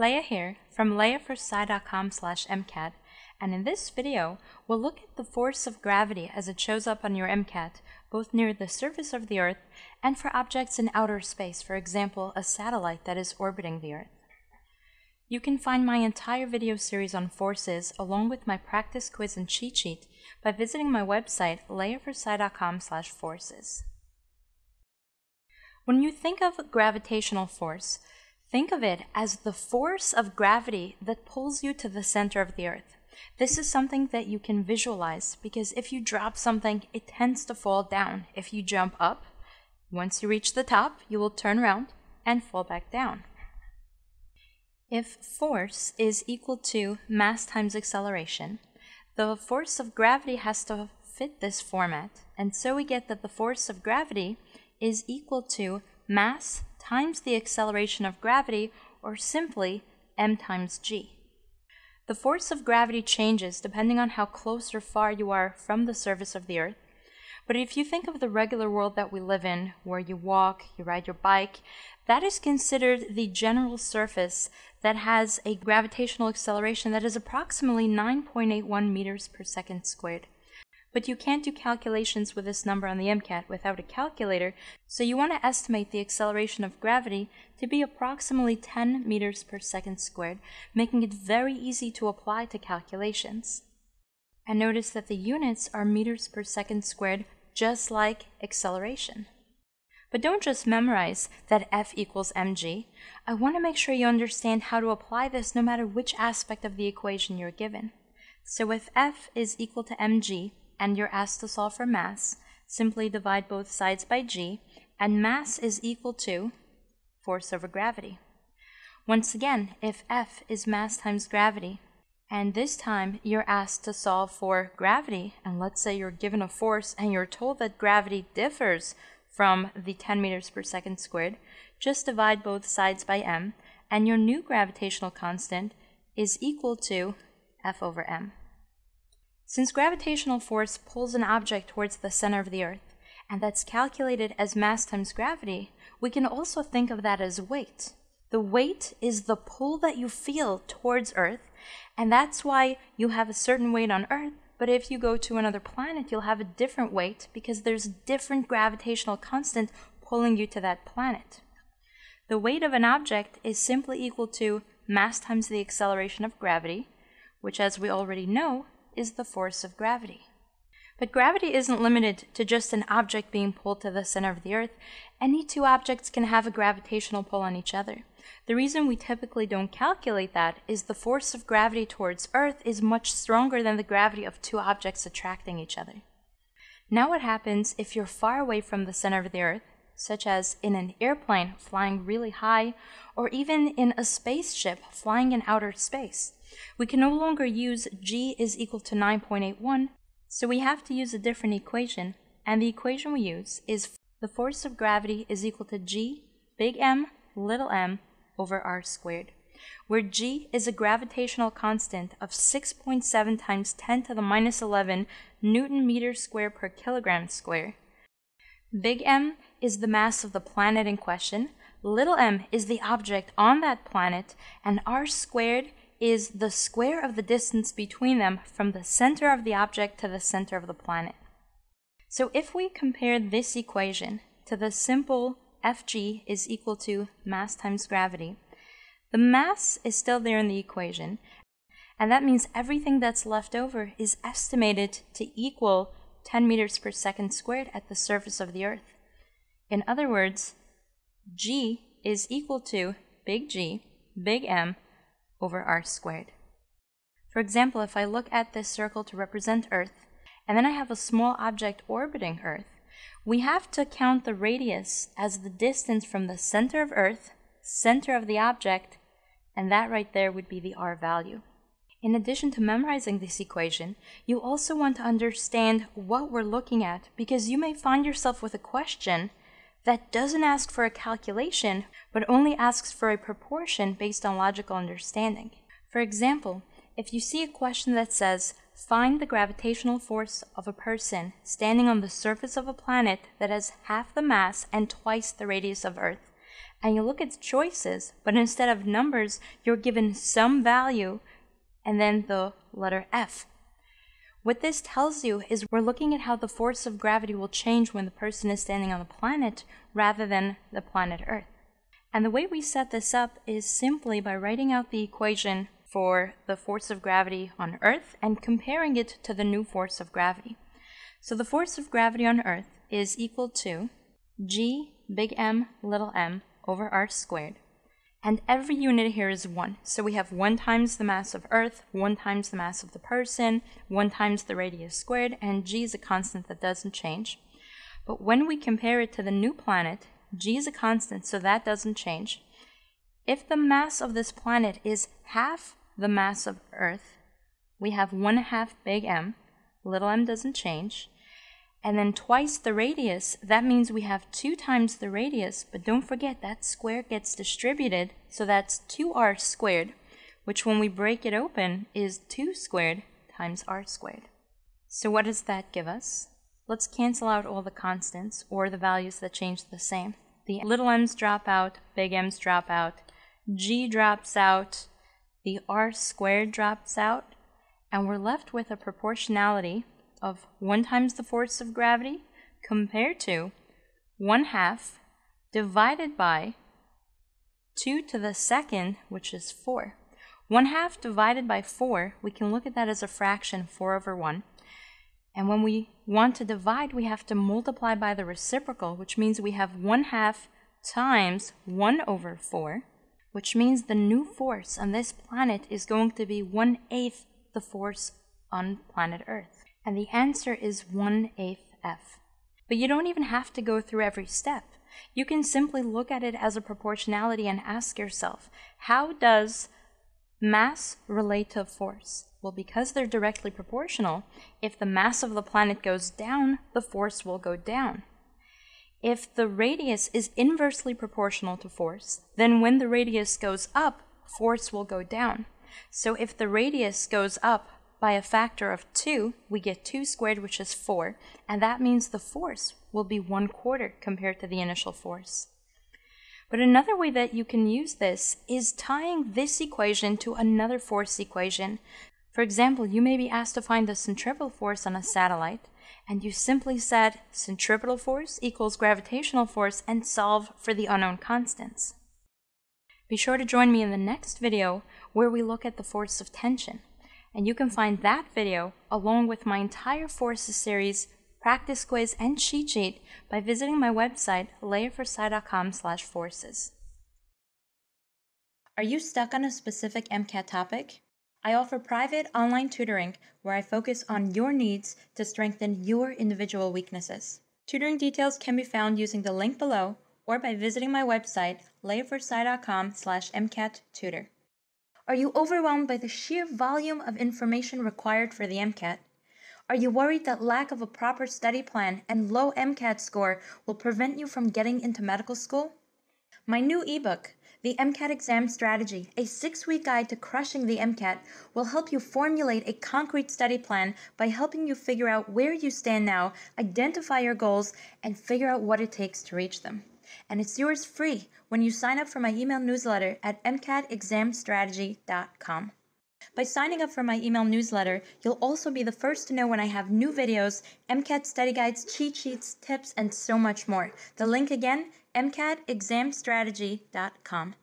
Leah here from leah4sci.com slash MCAT, and in this video, we'll look at the force of gravity as it shows up on your MCAT, both near the surface of the Earth and for objects in outer space, for example, a satellite that is orbiting the Earth. You can find my entire video series on forces along with my practice quiz and cheat sheet by visiting my website leah4sci.com slash forces. When you think of gravitational force, think of it as the force of gravity that pulls you to the center of the earth. This is something that you can visualize because if you drop something, it tends to fall down. If you jump up, once you reach the top, you will turn around and fall back down. If force is equal to mass times acceleration, the force of gravity has to fit this format, and so we get that the force of gravity is equal to mass times the acceleration of gravity, or simply m times g. The force of gravity changes depending on how close or far you are from the surface of the Earth. But if you think of the regular world that we live in, where you walk, you ride your bike, that is considered the general surface that has a gravitational acceleration that is approximately 9.81 meters per second squared. But you can't do calculations with this number on the MCAT without a calculator, so you want to estimate the acceleration of gravity to be approximately 10 meters per second squared, making it very easy to apply to calculations. And notice that the units are meters per second squared, just like acceleration. But don't just memorize that F equals mg. I want to make sure you understand how to apply this no matter which aspect of the equation you're given. So if F is equal to mg, and you're asked to solve for mass, simply divide both sides by g, and mass is equal to force over gravity. Once again, if F is mass times gravity, and this time you're asked to solve for gravity, and let's say you're given a force and you're told that gravity differs from the 10 meters per second squared, just divide both sides by m, and your new gravitational constant is equal to F over m. Since gravitational force pulls an object towards the center of the Earth, and that's calculated as mass times gravity, we can also think of that as weight. The weight is the pull that you feel towards Earth, and that's why you have a certain weight on Earth, but if you go to another planet, you'll have a different weight because there's a different gravitational constant pulling you to that planet. The weight of an object is simply equal to mass times the acceleration of gravity, which as we already know is the force of gravity. But gravity isn't limited to just an object being pulled to the center of the Earth. Any two objects can have a gravitational pull on each other. The reason we typically don't calculate that is the force of gravity towards Earth is much stronger than the gravity of two objects attracting each other. Now, what happens if you're far away from the center of the Earth, such as in an airplane flying really high, or even in a spaceship flying in outer space? We can no longer use g is equal to 9.81, so we have to use a different equation, and the equation we use is the force of gravity is equal to g, big M, little m, over r squared, where g is a gravitational constant of 6.7 times 10 to the minus 11 newton meters square per kilogram square. Big M is the mass of the planet in question, little m is the object on that planet, and r squared is the square of the distance between them from the center of the object to the center of the planet. So if we compare this equation to the simple Fg is equal to mass times gravity, the mass is still there in the equation, and that means everything that's left over is estimated to equal 10 meters per second squared at the surface of the Earth. In other words, g is equal to big G, big M, over r squared. For example, if I look at this circle to represent Earth, and then I have a small object orbiting Earth, we have to count the radius as the distance from the center of Earth, center of the object, and that right there would be the r value. In addition to memorizing this equation, you also want to understand what we're looking at because you may find yourself with a question that doesn't ask for a calculation, but only asks for a proportion based on logical understanding. For example, if you see a question that says, find the gravitational force of a person standing on the surface of a planet that has half the mass and twice the radius of Earth, and you look at choices, but instead of numbers, you're given some value and then the letter F. What this tells you is we're looking at how the force of gravity will change when the person is standing on the planet rather than the planet Earth. And the way we set this up is simply by writing out the equation for the force of gravity on Earth and comparing it to the new force of gravity. So the force of gravity on Earth is equal to g big M little m over r squared. And every unit here is 1. So we have 1 times the mass of Earth, 1 times the mass of the person, 1 times the radius squared, and g is a constant that doesn't change. But when we compare it to the new planet, g is a constant, so that doesn't change. If the mass of this planet is half the mass of Earth, we have 1 half big M, little m doesn't change, and then twice the radius, that means we have 2 times the radius, but don't forget that square gets distributed, so that's 2r squared, which when we break it open is 2 squared times r squared. So what does that give us? Let's cancel out all the constants, or the values that change the same. The little m's drop out, big m's drop out, g drops out, the r squared drops out, and we're left with a proportionality of 1 times the force of gravity compared to 1 half divided by 2 to the second, which is 4. 1 half divided by 4, we can look at that as a fraction, 4 over 1. And when we want to divide, we have to multiply by the reciprocal, which means we have 1 half times 1 over 4, which means the new force on this planet is going to be 1 eighth the force on planet Earth. And the answer is 1 8 F. But you don't even have to go through every step. You can simply look at it as a proportionality and ask yourself, how does mass relate to force? Well, because they're directly proportional, if the mass of the planet goes down, the force will go down. If the radius is inversely proportional to force, then when the radius goes up, force will go down. So if the radius goes up, by a factor of 2, we get 2 squared, which is 4, and that means the force will be 1 quarter compared to the initial force. But another way that you can use this is tying this equation to another force equation. For example, you may be asked to find the centripetal force on a satellite, and you simply said centripetal force equals gravitational force and solve for the unknown constants. Be sure to join me in the next video where we look at the force of tension and you can find that video along with my entire Forces series, practice quiz, and cheat sheet by visiting my website, leah4sci.com slash forces. Are you stuck on a specific MCAT topic? I offer private online tutoring where I focus on your needs to strengthen your individual weaknesses. Tutoring details can be found using the link below or by visiting my website, leah4sci.com slash mcattutor. Are you overwhelmed by the sheer volume of information required for the MCAT? Are you worried that lack of a proper study plan and low MCAT score will prevent you from getting into medical school? My new ebook, The MCAT Exam Strategy, a six week guide to crushing the MCAT, will help you formulate a concrete study plan by helping you figure out where you stand now, identify your goals, and figure out what it takes to reach them and it's yours free when you sign up for my email newsletter at mcatexamstrategy.com. By signing up for my email newsletter, you'll also be the first to know when I have new videos, MCAT study guides, cheat sheets, tips, and so much more. The link again, mcatexamstrategy.com.